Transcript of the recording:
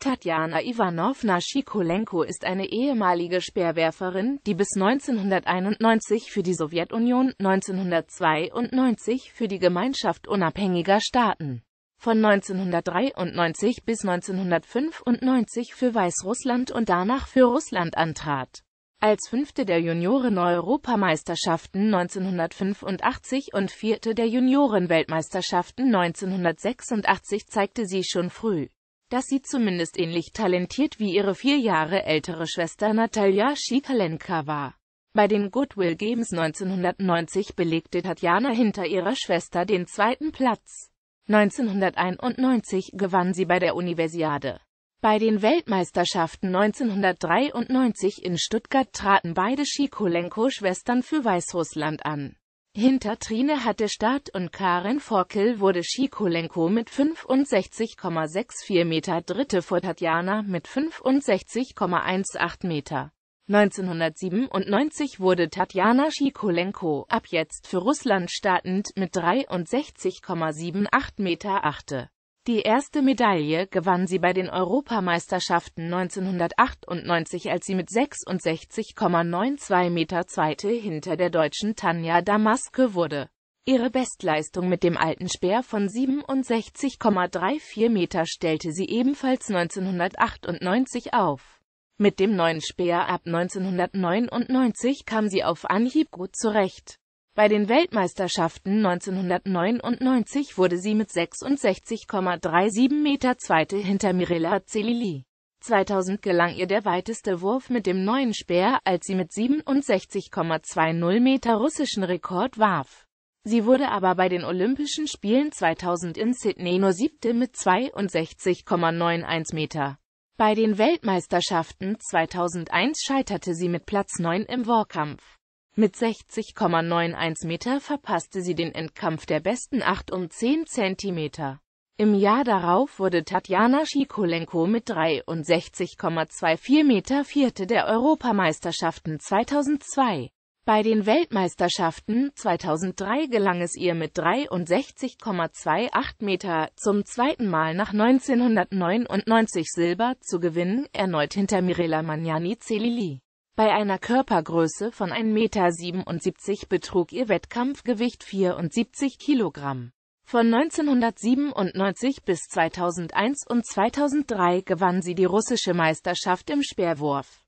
Tatjana Iwanowna Schikolenko ist eine ehemalige Speerwerferin, die bis 1991 für die Sowjetunion, 1992 für die Gemeinschaft unabhängiger Staaten, von 1993 bis 1995 für Weißrussland und danach für Russland antrat. Als Fünfte der Junioren-Europameisterschaften 1985 und Vierte der Junioren-Weltmeisterschaften 1986 zeigte sie schon früh, dass sie zumindest ähnlich talentiert wie ihre vier Jahre ältere Schwester Natalja Schikalenka war. Bei den Goodwill Games 1990 belegte Tatjana hinter ihrer Schwester den zweiten Platz. 1991 gewann sie bei der Universiade. Bei den Weltmeisterschaften 1993 in Stuttgart traten beide Schikolenko-Schwestern für Weißrussland an. Hinter Trine hatte Start und Karin Forkel wurde Schikolenko mit 65,64 Meter Dritte vor Tatjana mit 65,18 Meter. 1997 wurde Tatjana Schikolenko, ab jetzt für Russland startend, mit 63,78 Meter Achte. Die erste Medaille gewann sie bei den Europameisterschaften 1998, als sie mit 66,92 Meter Zweite hinter der Deutschen Tanja Damaske wurde. Ihre Bestleistung mit dem alten Speer von 67,34 Meter stellte sie ebenfalls 1998 auf. Mit dem neuen Speer ab 1999 kam sie auf Anhieb gut zurecht. Bei den Weltmeisterschaften 1999 wurde sie mit 66,37 Meter Zweite hinter Mirela Celili. 2000 gelang ihr der weiteste Wurf mit dem neuen Speer, als sie mit 67,20 Meter russischen Rekord warf. Sie wurde aber bei den Olympischen Spielen 2000 in Sydney nur siebte mit 62,91 Meter. Bei den Weltmeisterschaften 2001 scheiterte sie mit Platz 9 im Vorkampf. Mit 60,91 Meter verpasste sie den Endkampf der besten 8 um 10 Zentimeter. Im Jahr darauf wurde Tatjana Schikolenko mit 63,24 Meter Vierte der Europameisterschaften 2002. Bei den Weltmeisterschaften 2003 gelang es ihr mit 63,28 Meter zum zweiten Mal nach 1999 Silber zu gewinnen, erneut hinter Mirela Magnani Celili. Bei einer Körpergröße von 1,77 Meter betrug ihr Wettkampfgewicht 74 Kilogramm. Von 1997 bis 2001 und 2003 gewann sie die russische Meisterschaft im Speerwurf.